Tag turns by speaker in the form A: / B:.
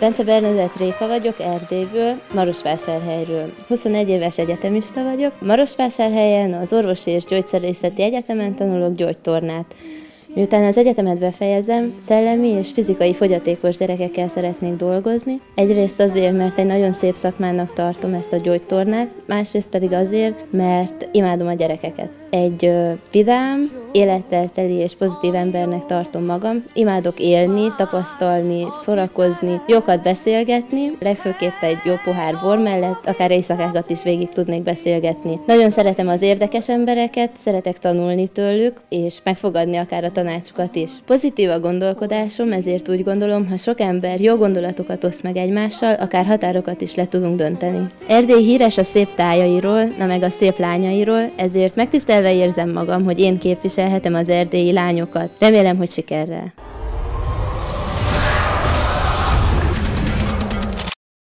A: Bence Bernadett Réka vagyok, Erdélyből, Marosvásárhelyről. 21 éves egyetemista vagyok. Marosvásárhelyen az Orvosi és Gyógyszerészeti Egyetemen tanulok gyógytornát. Miután az egyetemet befejezem, szellemi és fizikai fogyatékos gyerekekkel szeretnék dolgozni. Egyrészt azért, mert egy nagyon szép szakmának tartom ezt a gyógytornát, másrészt pedig azért, mert imádom a gyerekeket. Egy vidám, élettel teli és pozitív embernek tartom magam. Imádok élni, tapasztalni, szórakozni, jókat beszélgetni, legfőképp egy jó pohár bor mellett, akár éjszakákat is végig tudnék beszélgetni. Nagyon szeretem az érdekes embereket, szeretek tanulni tőlük, és megfogadni akár a tanácsukat is. Pozitív a gondolkodásom, ezért úgy gondolom, ha sok ember jó gondolatokat oszt meg egymással, akár határokat is le tudunk dönteni. Erdély híres a szép tájairól, na meg a szép lányairól, ezért megtisztelve érzem magam, hogy én képviselhetem az erdélyi lányokat. Remélem, hogy sikerrel.